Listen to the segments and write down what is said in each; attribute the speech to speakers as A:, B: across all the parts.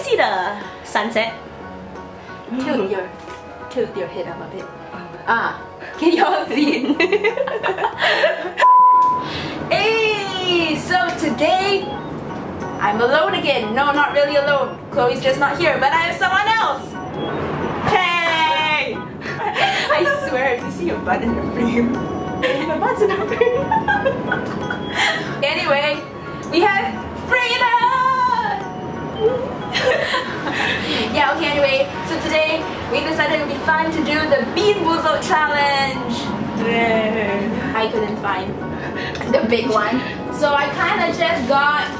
A: see the sunset?
B: Tilt your, tilt your head up a bit. Ah, can you all see it? hey, so today I'm alone again. No, not really alone. Chloe's just not here, but I have someone else. Hey! I swear, if you see your butt in the frame, my butt's in the frame. anyway, we have Freida! yeah, okay, anyway, so today we decided it would be fun to do the Bean Boozled Challenge. I couldn't find the big one. So I kind of just got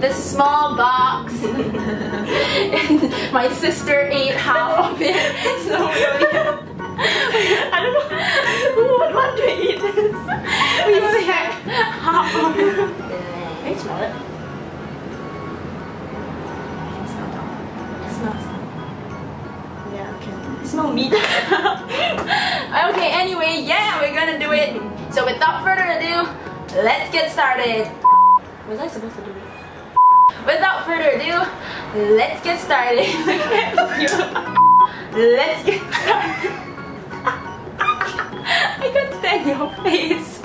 B: the small box. and my sister ate half of it. So yeah.
A: I don't know who would want to eat this.
B: we only had half of it.
A: Can you smell? It Smell meat.
B: Okay, anyway, yeah, we're gonna do it. So without further ado, let's get started.
A: Was I supposed to do it?
B: Without further ado, let's get started. let's get started. I can't stand your face.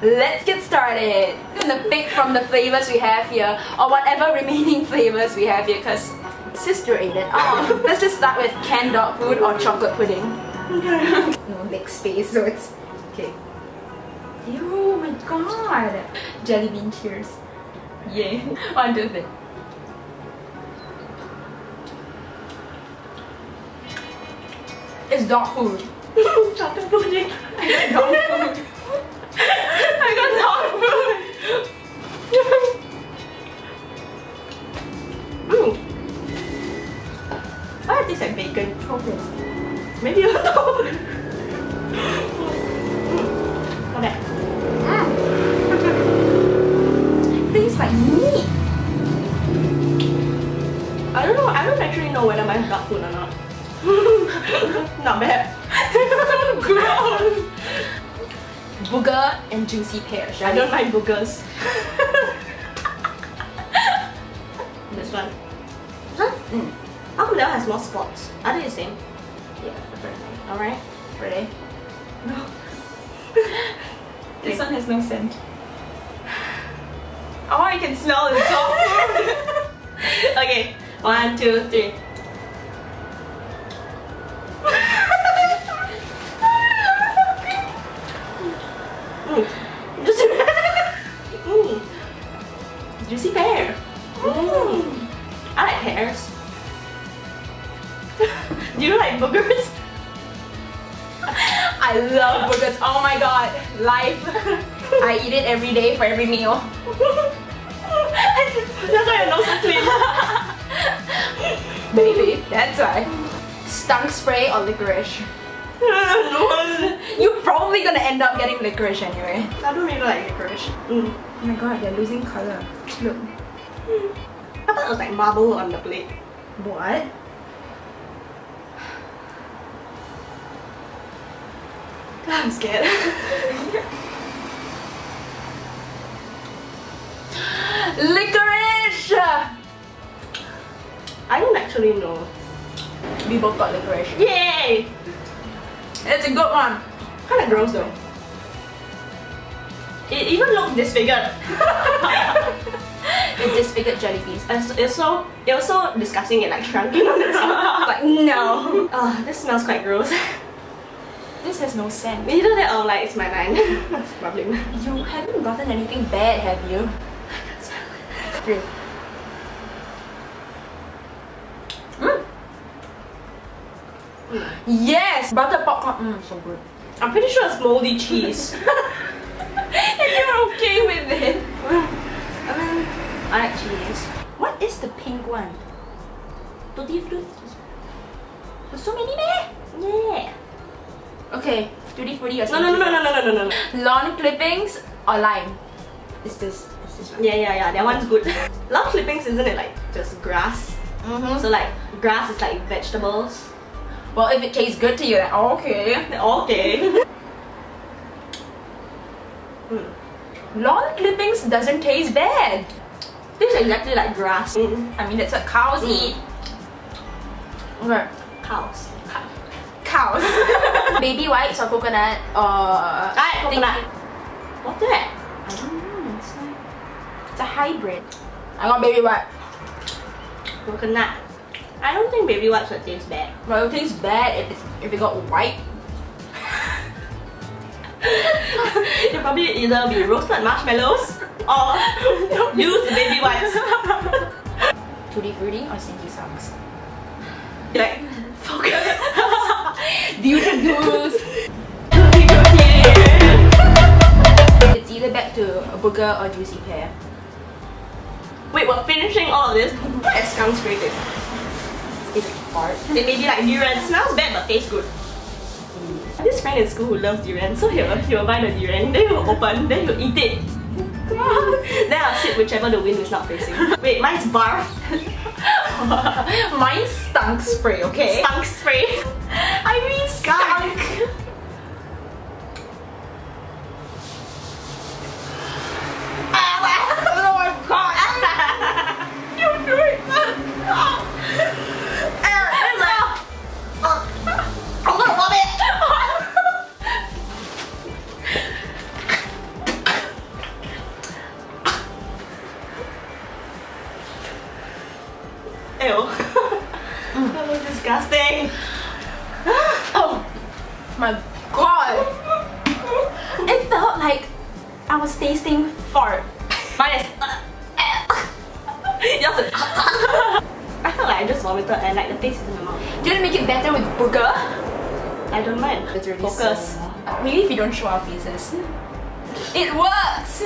B: Let's get started. I'm gonna pick from the flavors we have here, or whatever remaining flavors we have here, cause sister ate it. Oh, let's just start with canned dog food or chocolate pudding. no next space, so it's okay. Ew, oh my god. Jelly bean cheers. Yay. One, two, three. It's dog food.
A: Chocolate pudding.
B: I dog food.
A: Why it tastes like bacon?
B: Oh.
A: Maybe you know. Not bad.
B: Mm. Tastes like meat.
A: I don't know. I don't actually know whether mine's dog food or not. not bad. Gross.
B: Booger and juicy pear.
A: I don't like boogers. this one. Huh?
B: Mm.
A: How come that one has more spots? Are they the same?
B: Yeah, definitely.
A: Alright.
B: Ready?
A: No.
B: This one has no scent.
A: All I can smell is dog food. okay, one, two, three. Mm. Mm. Juicy pear. Mm. I like pears. Do you like boogers?
B: I love boogers. Oh my god. Life. I eat it every day for every meal.
A: That's why your nose is clean.
B: Maybe. That's why. Stunk spray or licorice?
A: no,
B: You're probably gonna end up getting licorice anyway.
A: I don't really like licorice. Mm.
B: Oh my god, they're losing color. Look.
A: I thought it was like marble on the plate.
B: What?
A: I'm scared.
B: Licorice!
A: I don't actually know.
B: We both got licorice.
A: Yay!
B: It's a good one.
A: Kind of gross though. It even looked disfigured.
B: The disfigured jelly beans.
A: it's, it's so it was so disgusting. It like shrunken on itself.
B: Like, no.
A: Oh, this smells quite gross.
B: This has no scent.
A: Either that or like it's my mind. That's the problem.
B: You haven't gotten anything bad, have you? Three. Mm. Yes! Butter popcorn. Mm, so good.
A: I'm pretty sure it's moldy cheese.
B: and you're okay with it.
A: Um, I like cheese.
B: What is the pink one? Tutti frutti. There's so many there.
A: Yeah.
B: Okay, 20, 40 or
A: something. No, no, no, no, no, no, no, no.
B: Lawn clippings or lime? Is this, is this one?
A: Yeah, yeah, yeah, that one's good. Lawn clippings, isn't it like just grass?
B: Mm -hmm.
A: So like, grass is like vegetables.
B: Well, if it tastes good to you, like, okay.
A: Okay. Hmm.
B: Lawn clippings doesn't taste bad.
A: This is exactly like grass. Mm.
B: I mean, that's what cows
A: mm.
B: eat. Okay.
A: Cows.
B: Cows. Baby wipes or coconut or...
A: Uh, right, coconut. What's that?
B: I don't know. It's like... It's a hybrid. I got baby wipe.
A: Coconut. I don't think baby wipes would taste bad.
B: Well, it tastes bad if, it's, if it got white.
A: It'll probably either be roasted marshmallows or use baby wipes.
B: Tutti Frutti or Stinky Socks?
A: like, focus.
B: Beauty Goose! It's either back to a booger or juicy pear.
A: Wait, we're finishing all of this. That sounds great. It
B: It's fart.
A: It may be like durian. Smells bad but tastes good. This friend in school who loves durian, so he'll, he'll buy the durian, then he'll open, then he'll eat it. then I'll sit whichever the wind is not facing. Wait, mine's barf.
B: Mine's stunk spray, okay?
A: Skunk spray.
B: I mean skunk! oh my god!
A: you do it.
B: I was tasting fart.
A: Mine is. Yours is. I felt like I just vomited and like the taste is in my mouth.
B: Do you want to make it better with booger?
A: I don't mind.
B: It's really
A: Focus.
B: so- Maybe if you don't show our faces. It works!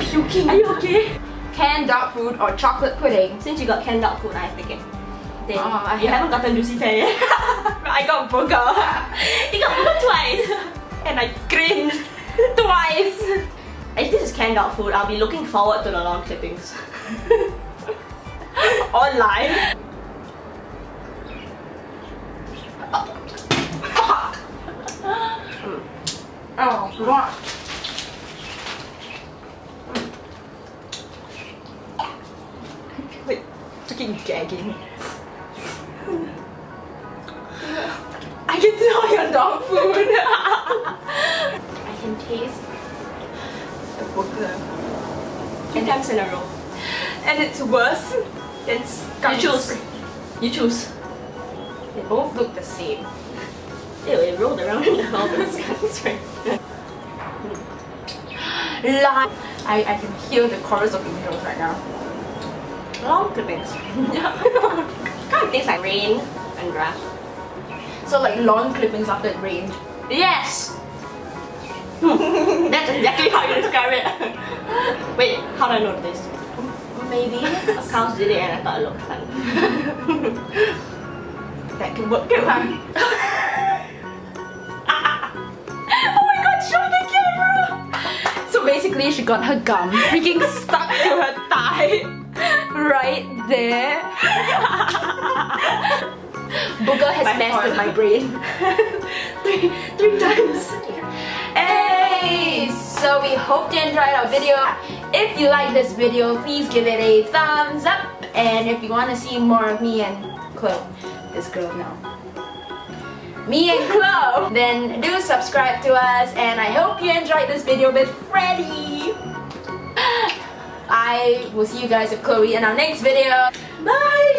A: Puking. Are you okay?
B: Canned dog food or chocolate pudding?
A: Since you got canned dog food, I think it. Then
B: Oh, I
A: you
B: have-
A: haven't gotten juicy pear yet.
B: I got booger.
A: you got food twice. And I cringed.
B: Twice!
A: If this is canned dog food, I'll be looking forward to the lawn clippings. Online.
B: Oh, God.
A: Wait, freaking.
B: I can smell your dog food.
A: I can taste
B: the booger.
A: two times in a row.
B: And it's worse than
A: You choose. You choose.
B: They both look the same.
A: Ew, it rolled around in the right. Hmm.
B: Lie. I, I can hear the chorus of angels right now.
A: Lawn clippings. kind of tastes like rain and grass.
B: So like lawn clippings after it rained.
A: Yes! That's exactly how you describe it. Wait, how do I know this?
B: Maybe.
A: Cows did it and I thought it looked fun.
B: that can work too, huh? oh my god, show the camera! So basically she got her gum freaking stuck to her thigh. Right there. Booger has
A: My
B: messed
A: heart.
B: with my brain.
A: three, three times.
B: Hey! So we hope you enjoyed our video. If you like this video, please give it a thumbs up. And if you want to see more of me and Chloe, this girl now. Me and Chloe, then do subscribe to us. And I hope you enjoyed this video with Freddy. I will see you guys with Chloe in our next video. Bye!